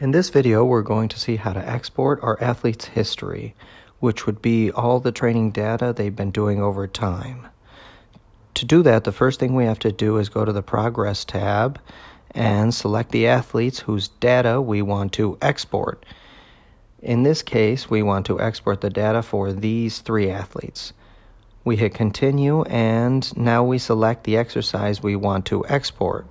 In this video, we're going to see how to export our athlete's history, which would be all the training data they've been doing over time. To do that, the first thing we have to do is go to the Progress tab and select the athletes whose data we want to export. In this case, we want to export the data for these three athletes. We hit continue and now we select the exercise we want to export.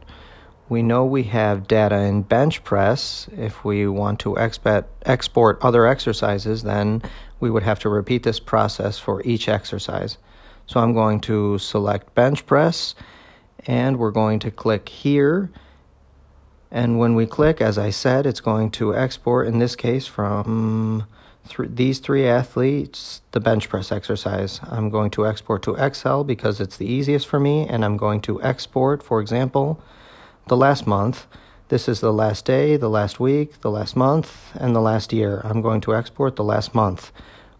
We know we have data in bench press. If we want to export other exercises, then we would have to repeat this process for each exercise. So I'm going to select bench press and we're going to click here. And when we click, as I said, it's going to export, in this case, from th- these three athletes, the bench press exercise. I'm going to export to Excel because it's the easiest for me, and I'm going to export, for example, the last month. This is the last day, the last week, the last month, and the last year. I'm going to export the last month.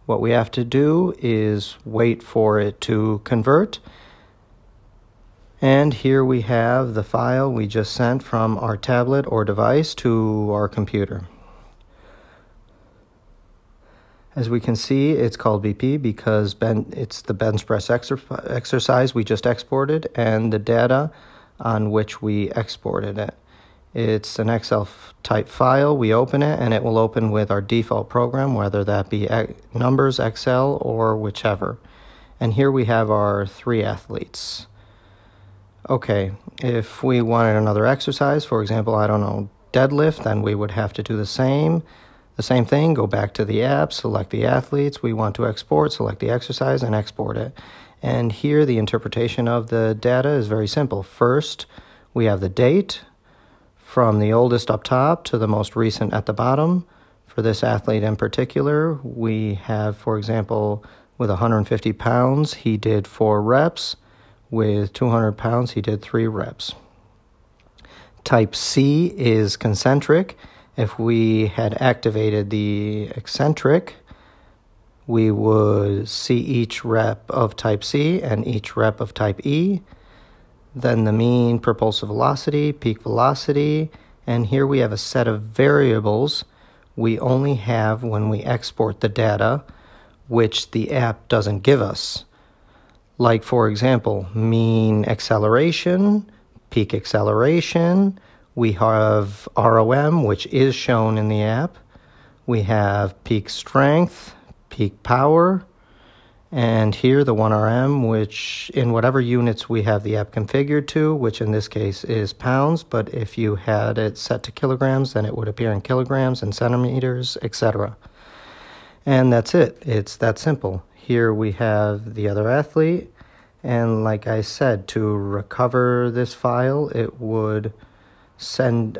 What we have to do is wait for it to convert. And here we have the file we just sent from our tablet or device to our computer. As we can see, it's called BP because ben, it's the bench press exer- exercise we just exported, and the data on which we exported it. It's an Excel type file. We open it and it will open with our default program, whether that be Numbers, Excel, or whichever. And here we have our three athletes. Okay, if we wanted another exercise, for example, I don't know, deadlift, then we would have to do the same. The same thing, go back to the app, select the athletes we want to export, select the exercise, and export it. And here the interpretation of the data is very simple. First, we have the date from the oldest up top to the most recent at the bottom. For this athlete in particular, we have, for example, with 150 pounds, he did four reps. With 200 pounds, he did three reps. Type C is concentric. If we had activated the eccentric, we would see each rep of type C and each rep of type E, then the mean propulsive velocity, peak velocity, and here we have a set of variables we only have when we export the data, which the app doesn't give us. Like, for example, mean acceleration, peak acceleration, we have ROM, which is shown in the app. We have peak strength, peak power, and here the 1RM, which in whatever units we have the app configured to, which in this case is pounds, but if you had it set to kilograms, then it would appear in kilograms and centimeters, etc. And that's it. It's that simple. Here we have the other athlete, and like I said, to recover this file, it would send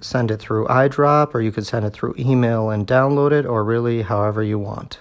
send it through AirDrop, or you could send it through email and download it, or really however you want.